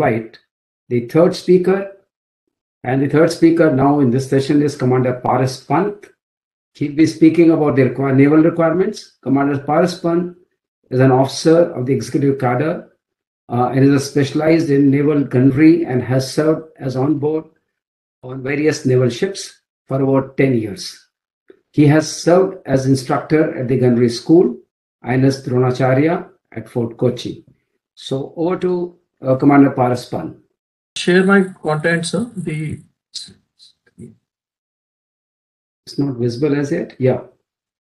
invite the third speaker. And the third speaker now in this session is Commander Paras Pant. He'll be speaking about the naval requirements. Commander Paras Pant is an officer of the executive cadre uh, and is specialized in naval gunnery and has served as on board on various naval ships for about 10 years. He has served as instructor at the gunnery school, INS Dronacharya at Fort Kochi. So over to uh, Commander Paras Pant. Share my content, sir. The It's not visible as yet. Yeah,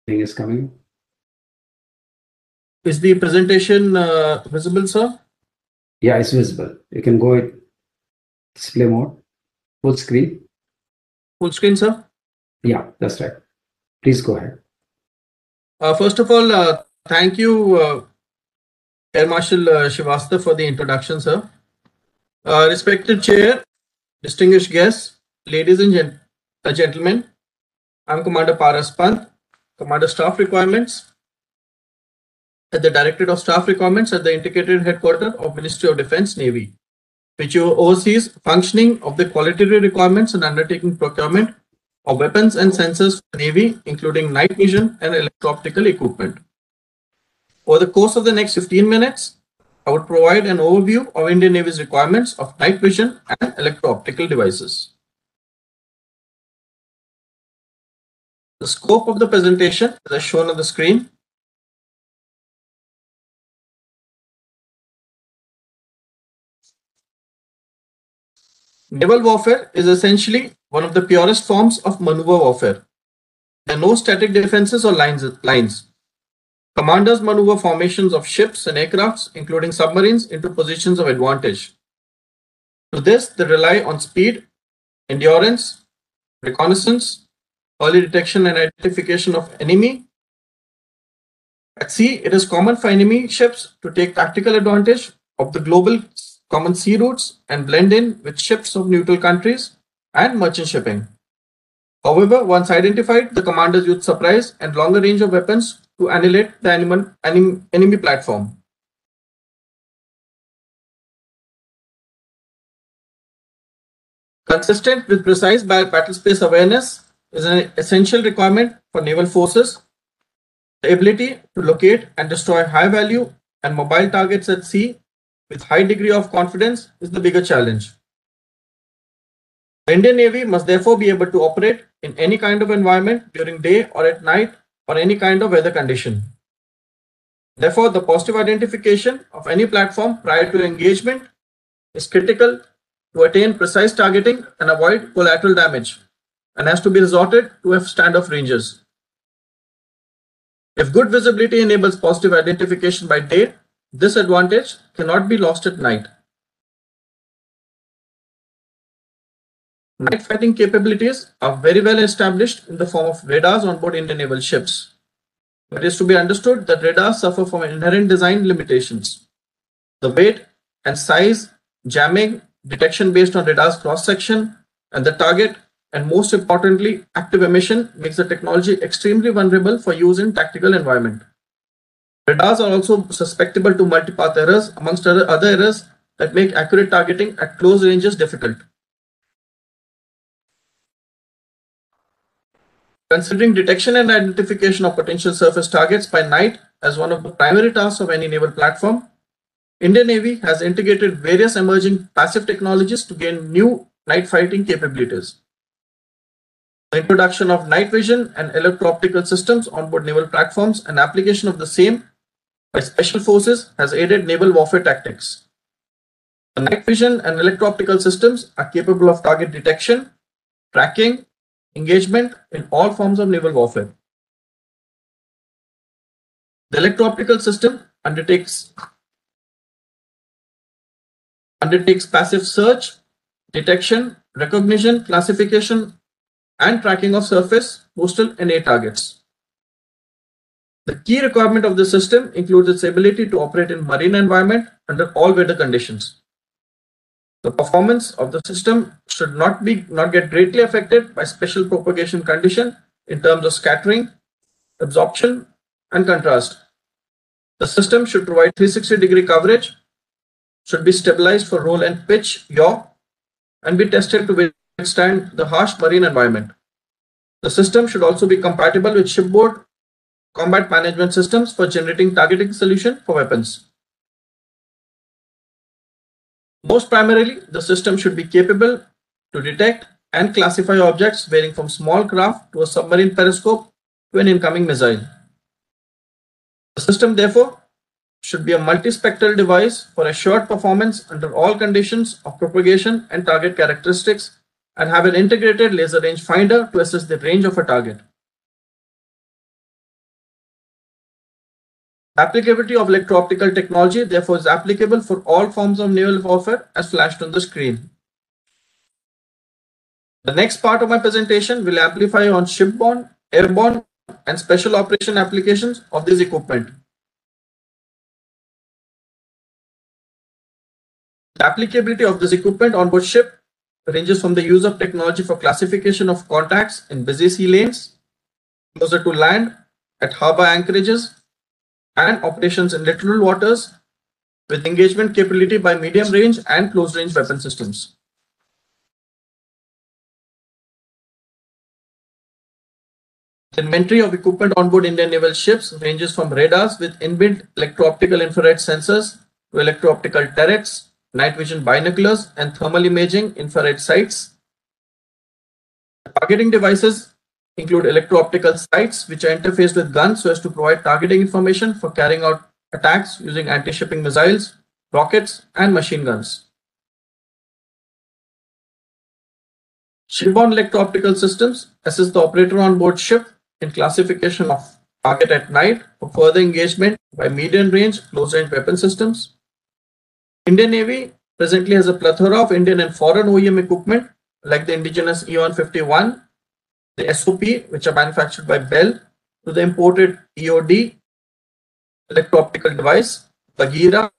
thing is coming. is the presentation uh, visible, sir? Yeah, it's visible. You can go in display mode, full screen. Full screen, sir. Yeah, that's right. Please go ahead. Uh, first of all, uh, thank you, uh, Air Marshal uh, Srivastava, for the introduction, sir. Uh, respected Chair, distinguished guests, ladies and gent- uh, gentlemen, I'm Commander Paras Pant, Commander Staff Requirements at the Directorate of Staff Requirements at the Integrated Headquarters of Ministry of Defense Navy, which oversees functioning of the qualitative requirements and undertaking procurement of weapons and sensors for Navy, including night vision and electro-optical equipment. Over the course of the next 15 minutes, I would provide an overview of Indian Navy's requirements of night vision and electro-optical devices. The scope of the presentation is as shown on the screen. Naval warfare is essentially one of the purest forms of maneuver warfare. There are no static defenses or lines. lines. Commanders maneuver formations of ships and aircrafts, including submarines, into positions of advantage. To this, they rely on speed, endurance, reconnaissance, early detection and identification of enemy. At sea, it is common for enemy ships to take tactical advantage of the global common sea routes and blend in with ships of neutral countries and merchant shipping. However, once identified, the commanders use surprise and longer range of weapons to annihilate the animal, anim, enemy platform. Consistent with precise battle space awareness is an essential requirement for naval forces. The ability to locate and destroy high value and mobile targets at sea with high degree of confidence is the bigger challenge. The Indian Navy must therefore be able to operate in any kind of environment during day or at night or any kind of weather condition. Therefore, the positive identification of any platform prior to engagement is critical to attain precise targeting and avoid collateral damage and has to be resorted to a standoff ranges. If good visibility enables positive identification by day, this advantage cannot be lost at night. Night fighting capabilities are very well established in the form of radars on board Indian naval ships. But it is to be understood that radars suffer from inherent design limitations. The weight and size, jamming, detection based on radar's cross section, and the target, and most importantly, active emission makes the technology extremely vulnerable for use in tactical environment. Radars are also susceptible to multipath errors, amongst other errors that make accurate targeting at close ranges difficult. Considering detection and identification of potential surface targets by night as one of the primary tasks of any naval platform, Indian Navy has integrated various emerging passive technologies to gain new night fighting capabilities. The introduction of night vision and electro-optical systems on board naval platforms and application of the same by special forces has aided naval warfare tactics. The night vision and electro-optical systems are capable of target detection, tracking, engagement in all forms of naval warfare. The electro-optical system undertakes undertakes passive search, detection, recognition, classification, and tracking of surface, coastal, and air targets. The key requirement of the system includes its ability to operate in marine environment under all weather conditions. The performance of the system should not be not get greatly affected by special propagation condition in terms of scattering, absorption, and contrast. The system should provide 360 degree coverage, should be stabilized for roll and pitch yaw and be tested to withstand the harsh marine environment. The system should also be compatible with shipboard combat management systems for generating targeting solution for weapons. Most primarily, the system should be capable to detect and classify objects varying from small craft to a submarine periscope to an incoming missile. The system, therefore, should be a multispectral device for assured performance under all conditions of propagation and target characteristics and have an integrated laser range finder to assess the range of a target. Applicability of electro-optical technology therefore is applicable for all forms of naval warfare as flashed on the screen. The next part of my presentation will amplify on shipborne, airborne, and special operation applications of this equipment. The applicability of this equipment on board ship ranges from the use of technology for classification of contacts in busy sea lanes, closer to land, at harbor anchorages, and operations in littoral waters with engagement capability by medium range and close range weapon systems. The inventory of equipment on board Indian naval ships ranges from radars with inbuilt electro-optical infrared sensors to electro-optical turrets, night vision binoculars, and thermal imaging infrared sights. Targeting devices include electro-optical sights which are interfaced with guns so as to provide targeting information for carrying out attacks using anti-shipping missiles, rockets, and machine guns. Shipborne electro-optical systems assist the operator on board ship in classification of target at night for further engagement by medium range close range weapon systems. Indian Navy presently has a plethora of Indian and foreign OEM equipment like the indigenous E-151, the SOP, which are manufactured by BEL, to the imported EOD, electro-optical device, Bagheera,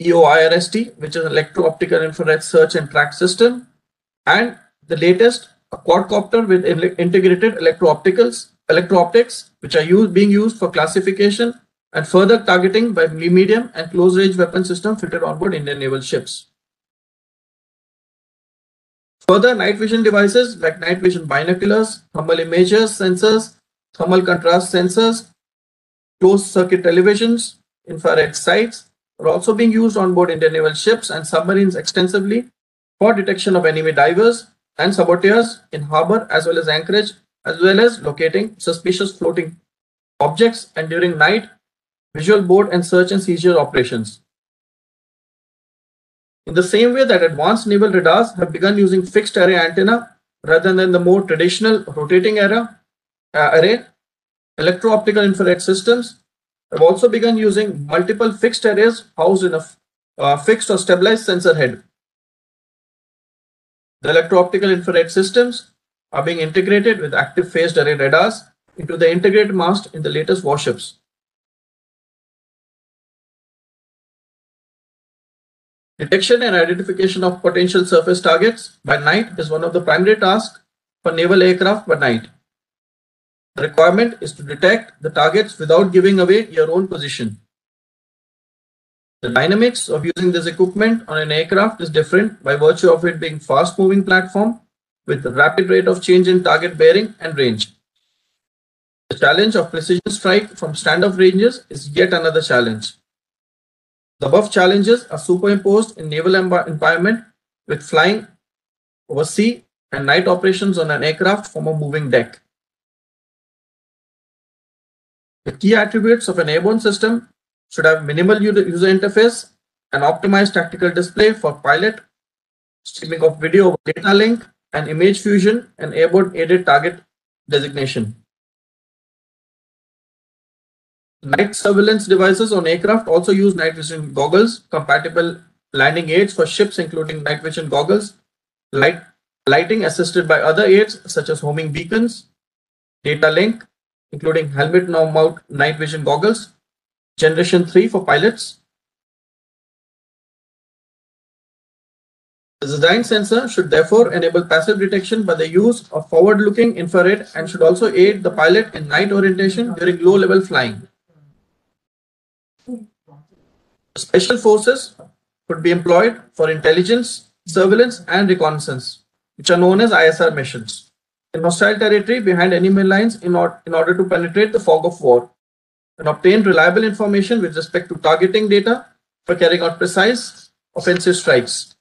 EOIRST, which is electro-optical infrared search and track system, and the latest a quadcopter with integrated electro-opticals, electro-optics, which are used, being used for classification and further targeting by medium and close-range weapon system fitted on board Indian naval ships. Further, night vision devices like night vision binoculars, thermal imagers sensors, thermal contrast sensors, closed circuit televisions, infrared sights are also being used on board Indian naval ships and submarines extensively for detection of enemy divers and saboteurs in harbor as well as anchorage, as well as locating suspicious floating objects and during night visual board and search and seizure operations. In the same way that advanced naval radars have begun using fixed array antenna rather than the more traditional rotating uh, array, electro-optical infrared systems have also begun using multiple fixed arrays housed in a uh, fixed or stabilized sensor head. The electro-optical infrared systems are being integrated with active phased array radars into the integrated mast in the latest warships. Detection and identification of potential surface targets by night is one of the primary tasks for naval aircraft by night. The requirement is to detect the targets without giving away your own position. The dynamics of using this equipment on an aircraft is different by virtue of it being fast moving platform with a rapid rate of change in target bearing and range. The challenge of precision strike from standoff ranges is yet another challenge. The above challenges are superimposed in naval environment with flying over sea and night operations on an aircraft from a moving deck. The key attributes of an airborne system should have minimal user interface, an optimized tactical display for pilot, streaming of video over data link, and image fusion and airborne aided target designation. Night surveillance devices on aircraft also use night vision goggles, compatible landing aids for ships including night vision goggles, light, lighting assisted by other aids such as homing beacons, data link, including helmet mount night vision goggles, Generation 3 for pilots. The design sensor should therefore enable passive detection by the use of forward-looking infrared and should also aid the pilot in night orientation during low-level flying. Special forces could be employed for intelligence, surveillance, and reconnaissance, which are known as ISR missions, in hostile territory behind enemy lines in, or- in order to penetrate the fog of war and obtain reliable information with respect to targeting data for carrying out precise offensive strikes.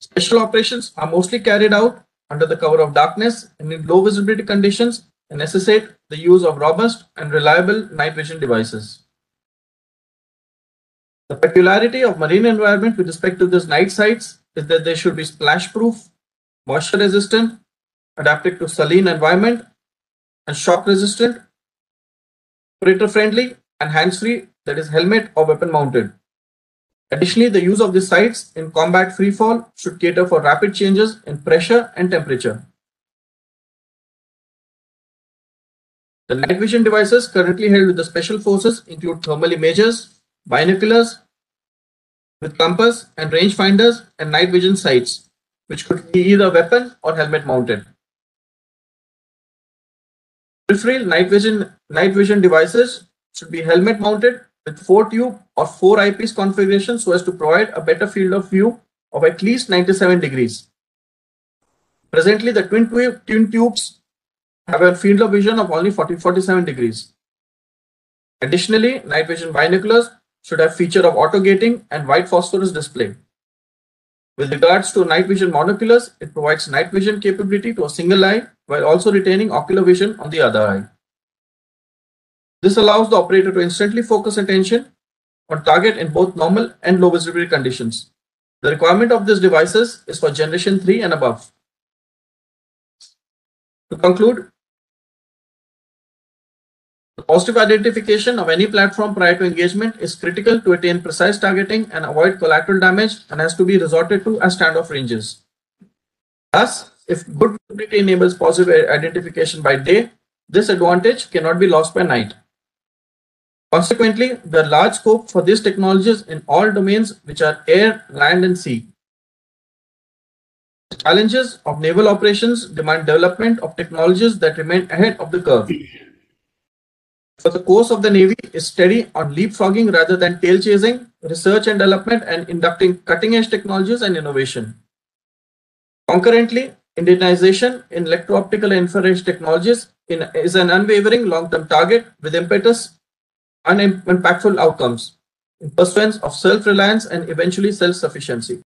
Special operations are mostly carried out under the cover of darkness and in low visibility conditions necessitate the use of robust and reliable night vision devices. The peculiarity of marine environment with respect to these night sights is that they should be splash proof, moisture resistant, adapted to saline environment, and shock resistant, operator friendly, and hands free, that is, helmet or weapon mounted. Additionally, the use of these sights in combat freefall should cater for rapid changes in pressure and temperature. The night vision devices currently held with the special forces include thermal imagers, binoculars with compass and rangefinders and night vision sights, which could be either weapon or helmet mounted. Peripheral night vision night vision devices should be helmet mounted with four tube or four eyepiece configuration so as to provide a better field of view of at least 97 degrees. Presently, the twin, tube, twin tubes have a field of vision of only 40, 47 degrees. Additionally, night vision binoculars should have feature of auto gating and white phosphorus display. With regards to night vision monoculars, it provides night vision capability to a single eye while also retaining ocular vision on the other eye. This allows the operator to instantly focus attention on target in both normal and low visibility conditions. The requirement of these devices is for generation 3 and above. To conclude, the positive identification of any platform prior to engagement is critical to attain precise targeting and avoid collateral damage and has to be resorted to as standoff ranges. Thus, if good visibility enables positive identification by day, this advantage cannot be lost by night. Consequently, the large scope for these technologies in all domains which are air, land, and sea. The challenges of naval operations demand development of technologies that remain ahead of the curve. For the course of the Navy is steady on leapfrogging rather than tail chasing, research and development, and inducting cutting edge technologies and innovation. Concurrently, Indianization in electro-optical and infrared technologies in, is an unwavering long-term target with impetus and impactful outcomes in pursuance of self-reliance and eventually self-sufficiency.